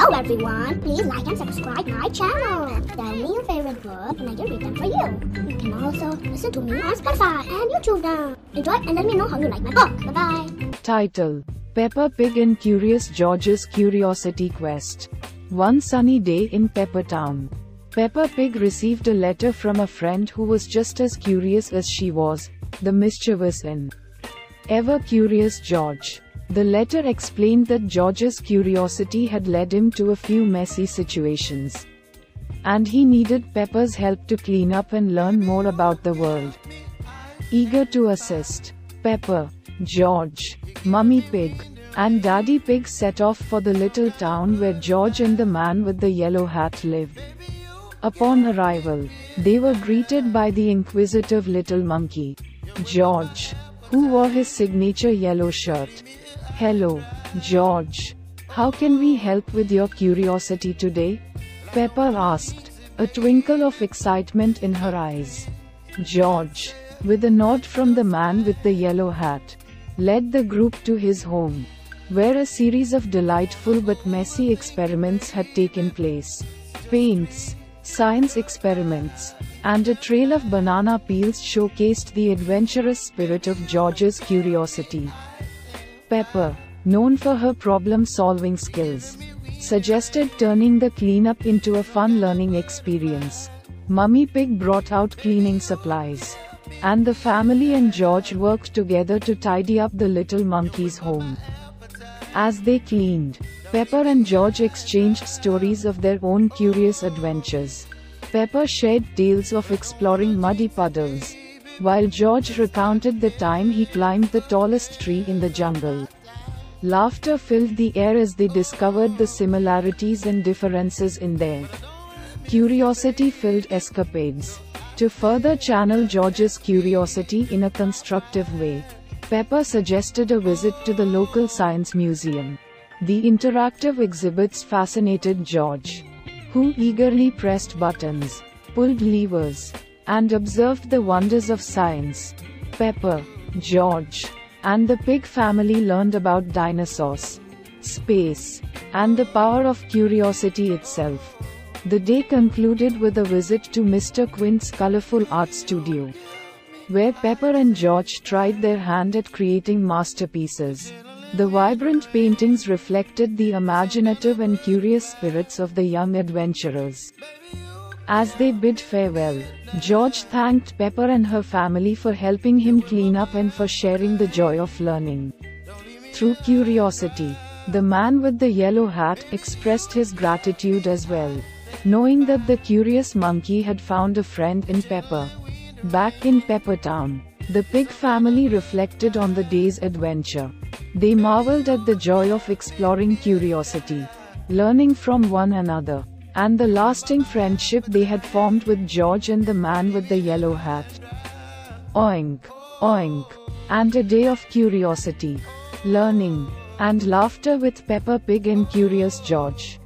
Hello everyone, please like and subscribe my channel. Tell me your favorite book and I will read them for you. You can also listen to me on Spotify and YouTube now. Enjoy and let me know how you like my book. Bye bye. Title Peppa Pig and Curious George's Curiosity Quest. One sunny day in Peppatown. Peppa Pig received a letter from a friend who was just as curious as she was, the mischievous and ever curious George. The letter explained that George's curiosity had led him to a few messy situations. And he needed Peppa's help to clean up and learn more about the world. Eager to assist, Peppa, George, Mummy Pig, and Daddy Pig set off for the little town where George and the man with the yellow hat lived. Upon arrival, they were greeted by the inquisitive little monkey, George, who wore his signature yellow shirt. Hello, George. How can we help with your curiosity today? Peppa asked, a twinkle of excitement in her eyes. George, with a nod from the man with the yellow hat, led the group to his home, where a series of delightful but messy experiments had taken place. Paints, science experiments, and a trail of banana peels showcased the adventurous spirit of George's curiosity. Peppa, known for her problem solving skills, suggested turning the cleanup into a fun learning experience. Mummy Pig brought out cleaning supplies. And the family and George worked together to tidy up the little monkey's home. As they cleaned, Peppa and George exchanged stories of their own curious adventures. Peppa shared tales of exploring muddy puddles, while George recounted the time he climbed the tallest tree in the jungle. Laughter filled the air as they discovered the similarities and differences in their curiosity filled escapades. To further channel George's curiosity in a constructive way, Peppa suggested a visit to the local science museum. The interactive exhibits fascinated George, who eagerly pressed buttons, pulled levers, and observed the wonders of science. Peppa, George, and the pig family learned about dinosaurs, space, and the power of curiosity itself. The day concluded with a visit to Mr. Quint's colorful art studio, where Peppa and George tried their hand at creating masterpieces. The vibrant paintings reflected the imaginative and curious spirits of the young adventurers. As they bid farewell, George thanked Peppa and her family for helping him clean up and for sharing the joy of learning. Through curiosity, the man with the yellow hat expressed his gratitude as well, knowing that the curious monkey had found a friend in Peppa. Back in Peppatown, the pig family reflected on the day's adventure. They marveled at the joy of exploring curiosity, learning from one another, and the lasting friendship they had formed with George and the man with the yellow hat. Oink, oink, and a day of curiosity, learning, and laughter with Peppa Pig and Curious George.